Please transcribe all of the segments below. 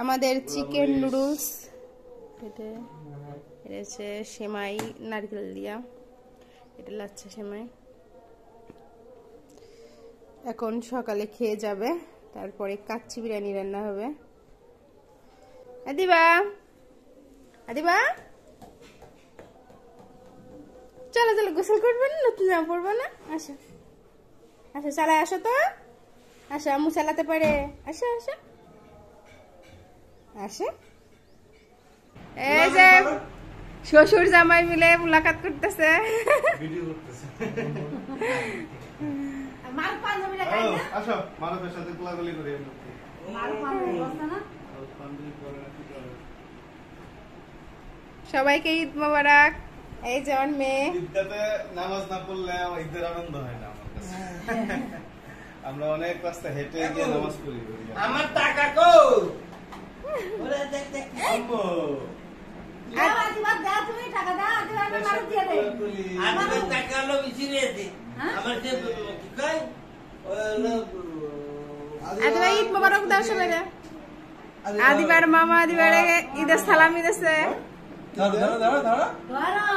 আমাদের chicken noodles এটা এটা হচ্ছে সেমাই নারকেল দিয়া। এটা লাচ্ছা সেমাই। এখন সকালে খেয়ে যাবে তারপরে কাচ্চি বিরিয়ানি রান্না হবে। আদিবা আদিবা? চলো চলো গোসল করবে না? নতুন জামা পরবো না? আসো। আসো চালায় আসো তো। আসো আম্মু চালাতে পারে। আসো আসো। আসে। এই যে শ্বশুর জামাই মিলে মুলাকাত করতেছে? সবাইকে ঈদ মোবারক। এই যে আমার মেয়ে। নামাজ না পড়লে ঈদের আনন্দ হয় না আমার কাছে। আমরা অনেক রাস্তা হেঁটে গিয়ে নামাজ পড়ি। আমার টাকা কো ঈদ মোবারক দাও সবাই আদিবার মামা আদিবারে ঈদের সালাম দিতেছে। ধরো ধরো ধরো ধরো। ধরো।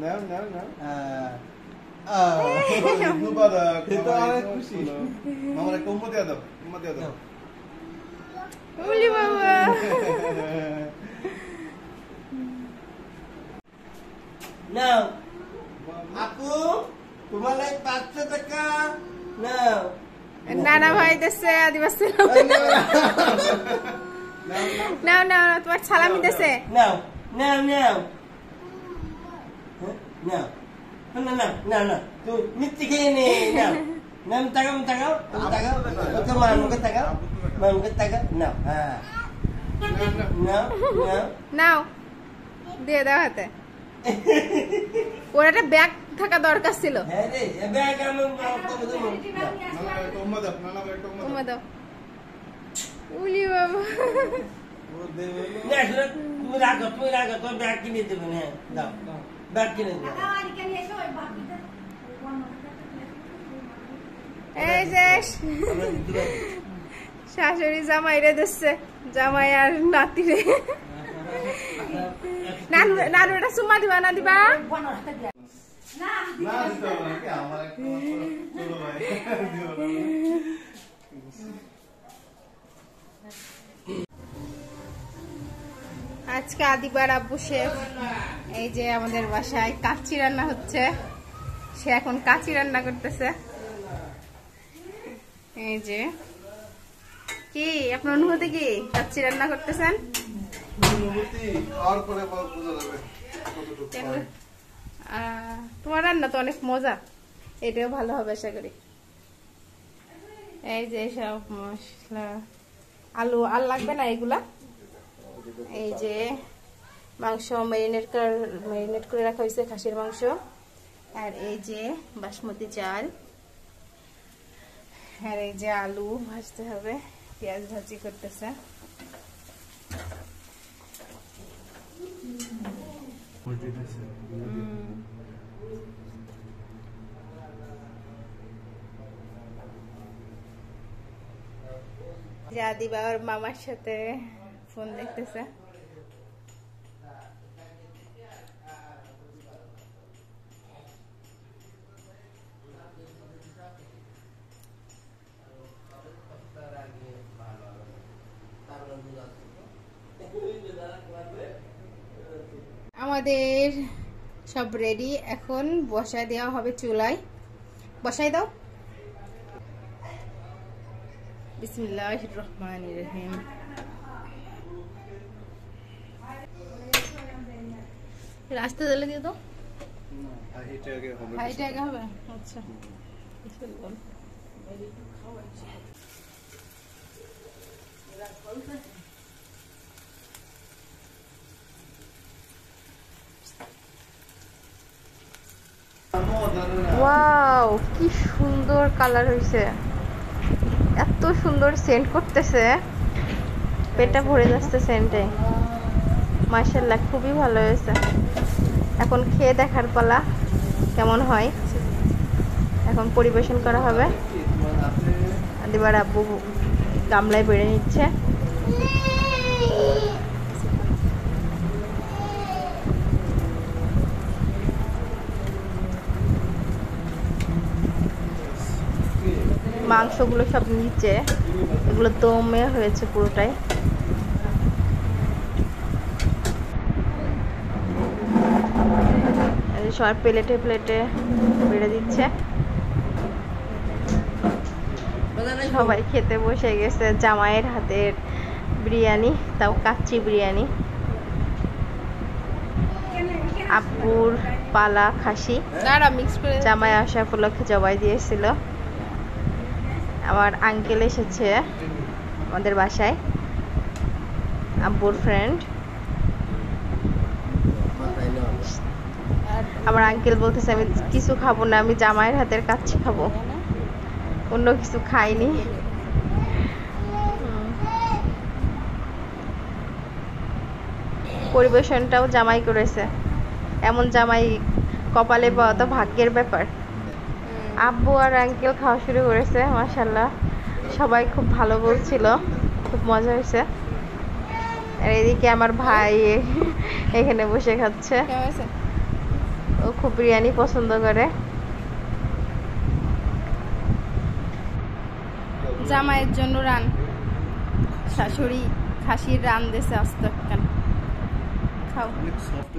নাও, নাও। হ্যাঁ আহ, মুবারক। খুশি। মামার দিয়ে দাও, দিয়ে দাও। উলি বাবা নাও আপু তোমার লাগে পাঁচশো টাকা নাও নানা ভাই দিতেছে আদিবাস নাও নাও তোমার সালামি দিতেছে নাও নাও নাও নাও না না না না তুই মিথ্যে খেয়ে নে নাও নাম তাকাও তাকাও তাকাও ওকে মানুকে তাকাও। মানুকে তাকাও। নাও হ্যাঁ। নাও নাও। নাও। দিয়ে দাও হাতে। ওর একটা ব্যাগ থাকা দরকার ছিল। হ্যাঁ রে এবে আমি দেবো। দাও। উলি বাবা। তুমি রাখো তুমি রাখো তোমার ব্যাগ কিনে দেবেন হ্যাঁ। দাও ব্যাগ কিনে দেবেন। এই যে শাশুড়ি জামাই রে দিচ্ছে। জামাই আর নাতি রে নানু এটা সুমা দিবা না দিবা। আজকে আদিবার আব্বু শেফ। এই যে আমাদের বাসায় কাচ্চি রান্না হচ্ছে। সে এখন কাচি রান্না করতেছে। এই যে কি আপনার অনুভূতি কি? কাচ্চি রান্না করতেছেন? তোমার রান্না তো অনেক মজা। এটাও ভালো হবে আশা করি। এই যে সব মশলা আলু আর লাগবে না এগুলা? এই যে মাংস ম্যারিনেট ম্যারিনেট করে রাখা হয়েছে খাসির মাংস। আর এই যে বাসমতি চাল। আর এই যে আলু ভাজতে হবে, পেঁয়াজ ভাজি করতেছে। জাদি বাবার মামার সাথে ফোন দেখতেছে। আমাদের সব রেডি এখন বসায় দেওয়া হবে চুলায়। বসাই দাও। বিসমিল্লাহ রহমান রহিম। রাস্তা জ্বালে দিয়ে দাও। আগে হবে। হাইটা হবে ওয়াও কি সুন্দর কালার হয়েছে এত সুন্দর সেন্ট করতেছে। পেটটা ভরে যাচ্ছে সেন্টে মার্শাল্লাহ খুবই ভালো হয়েছে। এখন খেয়ে দেখার পালা, কেমন হয়? এখন পরিবেশন করা হবে। দিবার আব্বু গামলায় বেড়ে নিচ্ছে। মাংসগুলো সব নিচে এগুলো দমে হয়েছে পুরোটাই। সবাই প্লেটে প্লেটে বেড়ে দিচ্ছে। সবাই খেতে বসে গেছে জামাইয়ের হাতের বিরিয়ানি তাও কাচ্চি বিরিয়ানি। আব্বুর পালা খাসি। জামাই আসা উপলক্ষে জবাই দিয়েছিল। আমার আঙ্কেল এসেছে আমাদের বাসায়, আব্বুর ফ্রেন্ড আমার আঙ্কেল বলতেছে, আমি কিছু খাব না, আমি জামাইয়ের হাতের কাচ্চি খাব। অন্য কিছু খাইনি। পরিবেশনটাও জামাই করেছে। এমন জামাই কপালে পাওয়া তো ভাগ্যের ব্যাপার। আব্বু আর আঙ্কেল খাওয়া শুরু করেছে মাসাল্লাহ সবাই খুব ভালো বলছিল খুব মজা হয়েছে। আর এদিকে আমার ভাই এখানে বসে খাচ্ছে। কেমন ও খুব বিরিয়ানি পছন্দ করে। জামাইয়ের জন্য রান। শাশুড়ি খাসির রান দেশে আসতে কেন খাও। অনেক সফট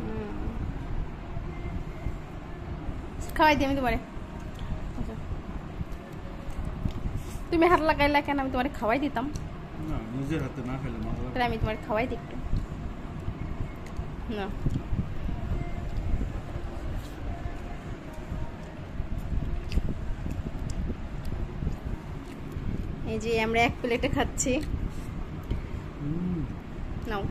হুম। খাওয়াই দিই আমি তোমারে আচ্ছা। তুমি হাত লাগাইলা কেন? আমি তোমারে খাওয়াই দিতাম। না নিজের হাতে না খেলে মজা আমি তোমার খাওয়াই একটু না। এই যে আমরা এক প্লেটে খাচ্ছি। নাও।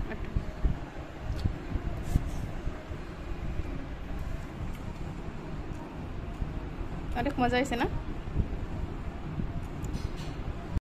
অনেক মজা হয়েছে না?